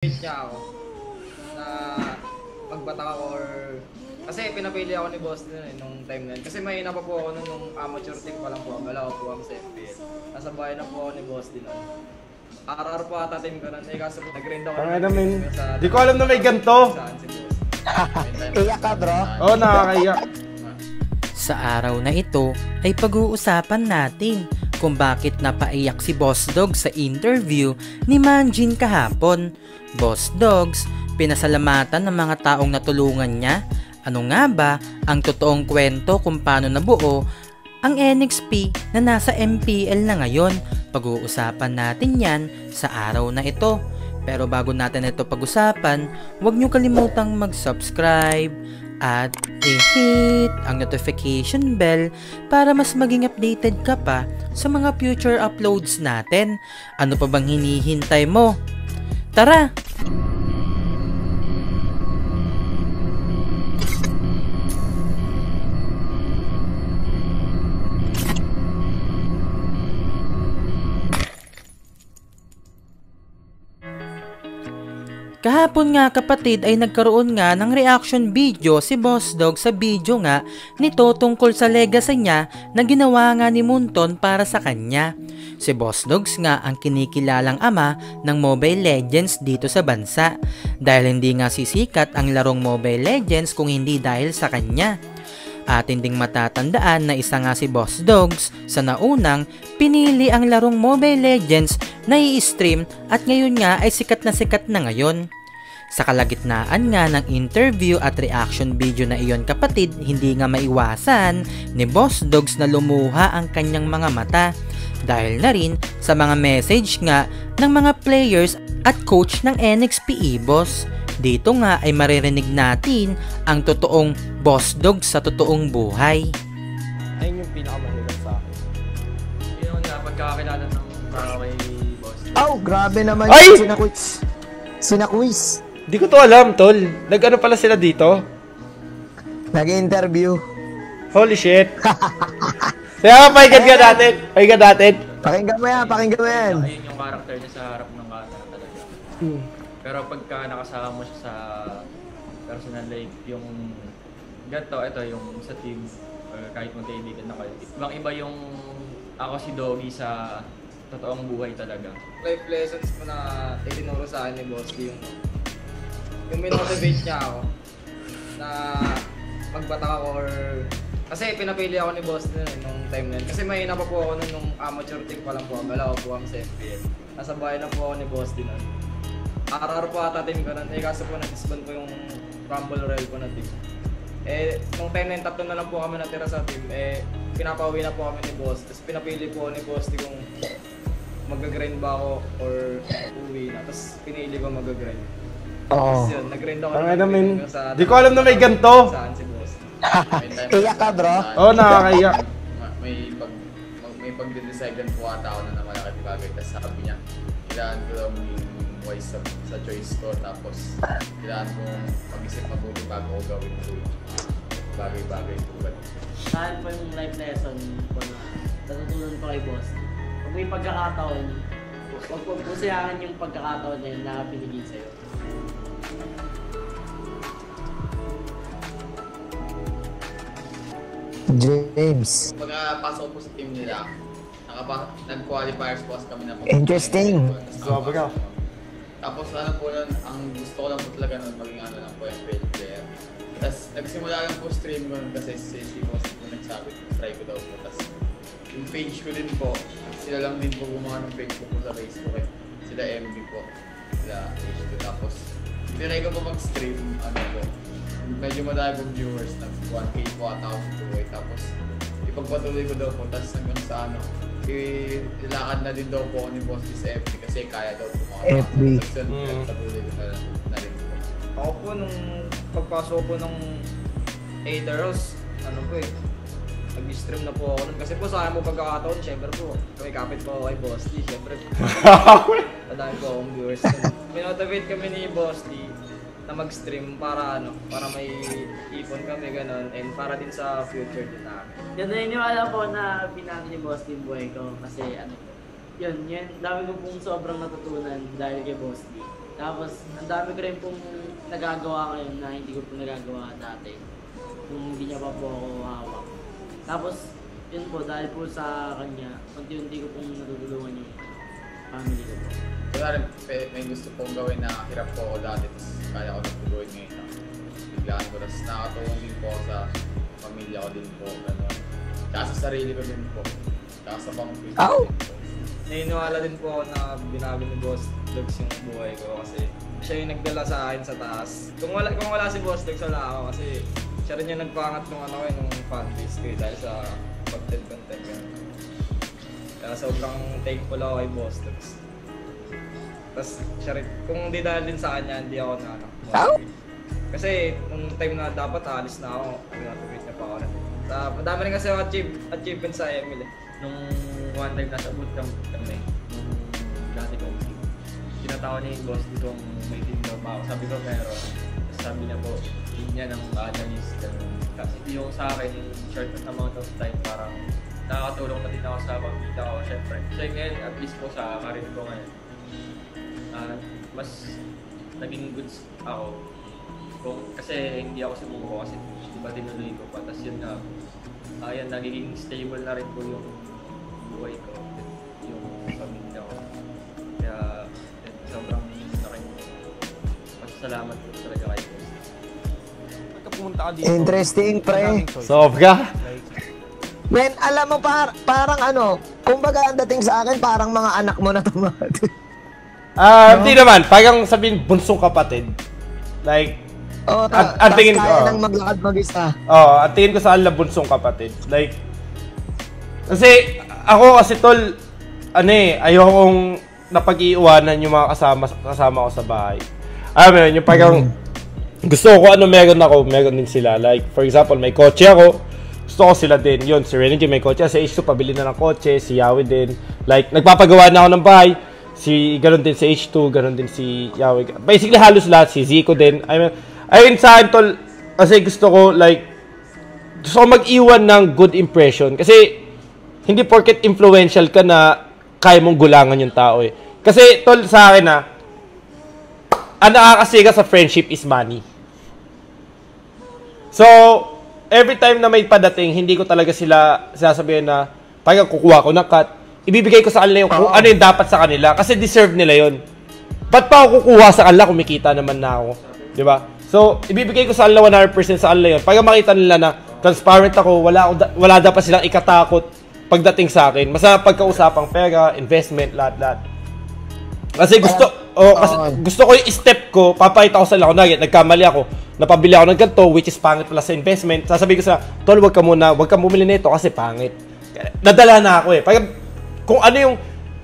niya ako na magbata ako or kasi pinapili ako ni boss din eh, nung time na yun. Kasi mahina pa po ako nung, nung amateur team pa lang po. Wala ko po ako sa FPL. Nasa bahay na po ako ni boss din nun. RR po ata team ko nun. Eh kaso po nag-grind ako. Tangina, ng- men. sa- Di ko alam na may ganito. Saan si boss. Iyak ka bro. Oo, oh, nakakaiyak. Sa araw na ito ay pag-uusapan natin kung bakit napaiyak si Boss Dog sa interview ni Manjin kahapon. Boss Dogs, pinasalamatan ng mga taong natulungan niya. Ano nga ba ang totoong kwento kung paano nabuo ang NXP na nasa MPL na ngayon? Pag-uusapan natin yan sa araw na ito. Pero bago natin ito pag-usapan, huwag niyo kalimutang mag-subscribe at i-hit ang notification bell para mas maging updated ka pa sa mga future uploads natin. Ano pa bang hinihintay mo? Tara! Kahapon nga kapatid ay nagkaroon nga ng reaction video si Boss Dog sa video nga nito tungkol sa legacy niya na ginawa nga ni Munton para sa kanya. Si Boss Dogs nga ang kinikilalang ama ng Mobile Legends dito sa bansa dahil hindi nga sisikat ang larong Mobile Legends kung hindi dahil sa kanya. Atin ding matatandaan na isa nga si Boss Dogs sa naunang pinili ang larong Mobile Legends na i-stream at ngayon nga ay sikat na sikat na ngayon. Sa kalagitnaan nga ng interview at reaction video na iyon kapatid, hindi nga maiwasan ni Boss Dogs na lumuha ang kanyang mga mata dahil na rin sa mga message nga ng mga players at coach ng NXP EBOS. Dito nga ay maririnig natin ang totoong boss dog sa totoong buhay. Ayun yung pinakamahirap sa akin. Yun nga, pagkakakilala ng para kay boss. Oh, grabe naman Ay! yung sinaquiz. Sinaquiz. Di ko to alam, tol. Nag-ano pala sila dito? Nag-interview. Holy shit. Kaya nga, pakinggan ka natin. Pakinggan natin. Pakinggan mo yan, pakinggan mo yan. Ayun yung character niya sa harap ng camera talaga. Pero pagka nakasama mo siya sa personal life, yung ganito, ito yung sa team, or kahit magkaibigan na kayo. Ibang iba yung ako si Doggy sa totoong buhay talaga. Life lessons ko na itinuro sa akin ni Boss yung yung minotivate niya ako na magbata ako or kasi pinapili ako ni Boss eh, nung time na. Kasi mahina pa po ako nun nung amateur team pa lang po. Wala ko po kami sa FPL. Nasa bahay na po ako ni Boss din nun. RR po ata team ko nun. Eh kaso po na-disband ko yung Rumble Royale ko na team. Eh, nung time na yun, tatlo na lang po kami natira sa team. Eh, pinapauwi na po kami ni Boss. Tapos pinapili po ni Boss di kung mag-grind ba ako or uwi na. Tapos pinili ko mag-grind. Oo. Tapos yun, nag-grind ako. Nag-grind men. ako sa- Di ko alam na may ganito. Saan si Boss? Iyak ka bro. Oo, oh, nakakaiyak. Ma- may pag may pagde-decidean po ata ako na malaki bagay tapos sabi niya kailangan ko daw maging wise sa, sa choice ko tapos kailangan ko mag-isip mabuti bago ko gawin ko yung bagay-bagay tulad Saan po yung life lesson ko na natutunan ko kay boss? Kung may pagkakataon, huwag po pusayahan yung pagkakataon na yun na pinigil sa'yo. James. pagkapasok ko po sa team nila nakapa nag-qualifiers po kasi kami na po Interesting. Ka. Tapos ano po nun, ang gusto ko lang po talaga nun maging ano lang po FPL player. Tapos nagsimula lang po stream ko nun kasi si Boss po nagsabi, try ko daw po. Tapos yung page ko din po, sila lang din po gumawa ng page ko po sa Facebook eh. Sila MB po, sila H2. Tapos tinry ko po mag-stream, ano po, medyo madami pong viewers na 1k po at 1,000 po eh. Tapos ipagpatuloy ko daw po, tapos hanggang sa ano, ilakad na din daw po ni Boss sa FB kasi kaya daw po mga FB. Mm. nagpatuloy ko na, na rin po. Ako po nung pagpasok ko ng Aetheros, ano po eh, nag-stream na po ako nun. Kasi po sa akin po pagkakataon, syempre po, may kapit po ako kay Boss D, syempre madami po akong viewers. Minotivate kami ni Boss D na mag-stream para ano, para may ipon kami ganun and para din sa future din namin. Yan na yun yung alam ko na pinati ni boss yung buhay ko. Kasi ano, yun, yun, dami ko pong sobrang natutunan dahil kay boss D. Tapos, ang dami ko rin pong nagagawa ngayon na hindi ko po nagagawa dati. Kung hindi niya pa po ako hawak. Tapos, yun po, dahil po sa kanya, unti-unti ko pong natutulungan yung family ko pe- may gusto kong gawin na hirap po ako dati, tapos kaya ko gawin ngayon na biglaan ko. Tapos nakatulong din po sa pamilya ko din po, gano'n. Tsaka sa sarili ko din po. Tsaka sa pang future Ow! din po. Naniniwala din po ako na binago ni Boss Dogs yung buhay ko kasi siya yung nagdala sa akin sa taas. Kung wala kung wala si Boss Dogs, wala ako kasi siya rin yung nagpangat nung ano ko, nung fan base ko eh, dahil sa sobrang thankful ako kay Boss Dogs. Tapos siya rin, kung hindi dahil din sa kanya, hindi ako na ano. Kasi nung time na dapat alis na ako, pinatuwid na pa ako na. Sa, madami rin kasi ako achieve, achievement sa Emil eh. Nung one time nasa bootcamp kami, nung dati kong team, tinatawag niya yung boss dito kung may team daw ba ako. Sabi ko meron. Tapos sabi niya po, team niya ng analyst. ganun. Kasi yung sa akin, yung short amount of time, parang nakakatulong na din ako sa pagkita ko, syempre. So ngayon, at least po sa karir ko ngayon, ah, mas naging goods ako. Kung, kasi hindi ako sumuko kasi di ba tinuloy ko pa. Tapos yun nga, ayun, nagiging stable na rin po yung buhay ko, yung pamilya ko. Kaya, yun, sobrang laking masasalamat po talaga kay Boss. Pagka pumunta ka dito, Interesting, pre. Sobra. Alam mo, par parang ano, kumbaga ang dating sa akin, parang mga anak mo na tumati. Ah, hindi naman. Parang sabihin, bunsong kapatid. Like, oh, Ang- ta- ang tas tingin ko, kaya oh. nang maglakad mag-isa. oh, at tingin ko sa kanila bunsong kapatid. Like, kasi ako kasi tol, ano eh, ayokong napag-iiwanan yung mga kasama kasama ko sa bahay. Alam mo yun, yung parang gusto ko ano meron ako, meron din sila. Like, for example, may kotse ako, gusto ko sila din. Yun, si Renny may kotse. Si H2, pabili na ng kotse. Si Yawi din. Like, nagpapagawa na ako ng bahay. Si, ganun din si H2, ganun din si Yawi. Basically, halos lahat. Si Zico din. I mean, ayun sa akin, tol, kasi gusto ko, like, gusto ko mag-iwan ng good impression. Kasi, hindi porket influential ka na kaya mong gulangan yung tao eh. Kasi, tol, sa akin ah, ang nakakasiga sa friendship is money. So, every time na may padating, hindi ko talaga sila sasabihin na parang kukuha ko ng cut. Ibibigay ko sa kanila yung kung ano yung dapat sa kanila kasi deserve nila yon. Ba't pa ako kukuha sa kanila kumikita naman na ako? Di ba? So, ibibigay ko sa kanila 100% sa kanila yun. Para makita nila na transparent ako, wala, wala dapat silang ikatakot pagdating sa akin. Basta pagkausapang pera, investment, lahat-lahat. Kasi gusto, oh, kasi Oo. gusto ko yung step ko, papakita ko sa nila, kunwari, nagkamali ako, napabili ako ng ganito, which is pangit pala sa investment, sasabihin ko sa, tol, wag ka muna, wag ka bumili nito kasi pangit. Nadala na ako eh. Pag, kung ano yung,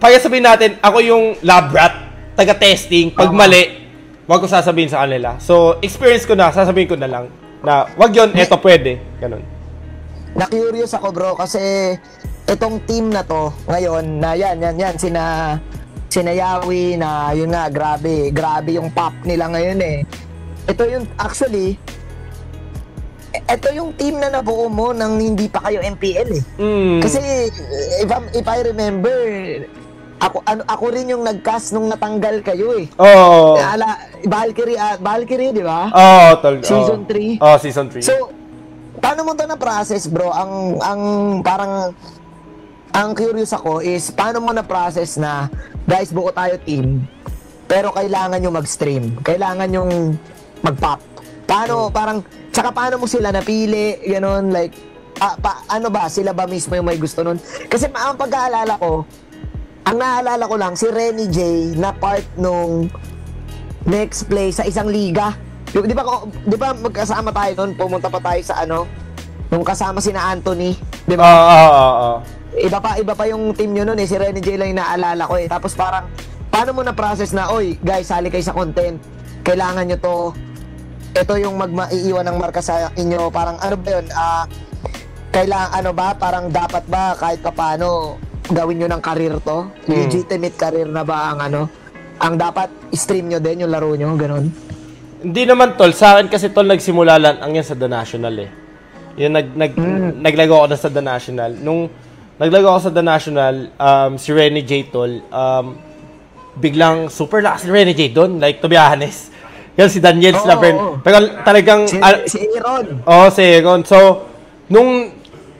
pag sabihin natin, ako yung lab rat, taga-testing, pag mali, wag ko sasabihin sa kanila. So, experience ko na, sasabihin ko na lang, na wag yon eto pwede. Ganun. Na-curious ako bro kasi itong team na to ngayon na yan, yan, yan, sina sina Yawi na yun nga, grabe, grabe yung pop nila ngayon eh. Ito yung, actually, ito yung team na nabuo mo nang hindi pa kayo MPL eh. Mm. Kasi if, I'm- if I remember, ako ano ako rin yung nag-cast nung natanggal kayo eh. Oo. Ala, Valkyrie, ah, Valkyrie, di ba? Oo, tol. Season oo. three? Oo, season 3. So, paano mo to na process, bro? Ang ang parang ang curious ako is paano mo na process na guys, buo tayo team. Pero kailangan yung mag-stream. Kailangan yung mag-pop. Paano parang tsaka paano mo sila napili? Ganon like pa, pa- ano ba sila ba mismo yung may gusto nun? Kasi ang pag-aalala ko, ang naalala ko lang si Renny J na part nung next play sa isang liga. Di, ba ko- di ba magkasama tayo noon, pumunta pa tayo sa ano, nung kasama si na Anthony, di ba? Oo, oo, oo, oo. Iba pa iba pa yung team nyo noon eh, si Renny J lang yung naalala ko eh. Tapos parang paano mo na process na, oy, guys, sali kayo sa content. Kailangan nyo to. Ito yung magmaiiwan ng marka sa inyo. Parang ano ba yun? Ah, kailangan ano ba? Parang dapat ba kahit papaano gawin nyo ng career to? Legitimate career na ba ang ano? Ang dapat stream nyo din yung laro nyo, ganun. Hindi naman tol, sa akin kasi tol nagsimula lang ang yan sa The National eh. Yung nag, nag, naglago ako na sa The National. Nung naglago ako sa The National, um, si Renny J tol, um, biglang super lakas si Renegade doon. Like, to be honest. Yan si Daniel Oo, Slavern. oo. Pero talagang... Si, ah, si Aaron. Oo, si Egon. So, nung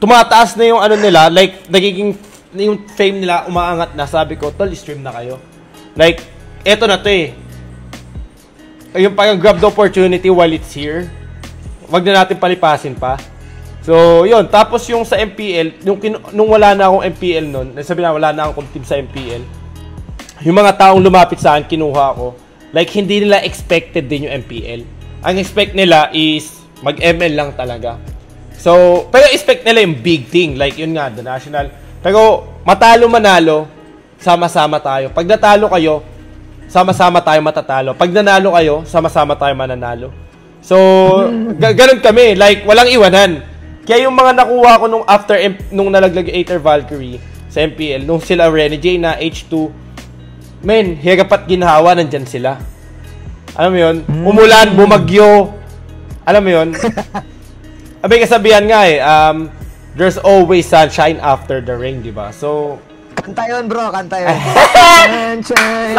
tumataas na yung ano nila, like, nagiging, yung fame nila umaangat na, sabi ko, tol, stream na kayo. Like, eto na to eh. Yung parang grab the opportunity while it's here. Wag na natin palipasin pa. So, yun. Tapos yung sa MPL, yung nung wala na akong MPL nun, sabi na wala na akong team sa MPL, yung mga taong lumapit sa akin, kinuha ko. Like, hindi nila expected din yung MPL. Ang expect nila is mag-ML lang talaga. So, pero expect nila yung big thing. Like, yun nga, the national. Pero, matalo manalo, sama-sama tayo. Pag natalo kayo, sama-sama tayo matatalo. Pag nanalo kayo, sama-sama tayo mananalo. So, ga- ganun kami. Like, walang iwanan. Kaya yung mga nakuha ko nung after, M- nung nalaglag yung Aether Valkyrie sa MPL, nung sila Renegade na H2, men, hirap at ginhawa, nandyan sila. Alam mo yun? Umulan, bumagyo. Alam mo yun? Abay, kasabihan nga eh, um, there's always sunshine after the rain, di ba? So, Kanta yun, bro. Kanta yun. Sunshine.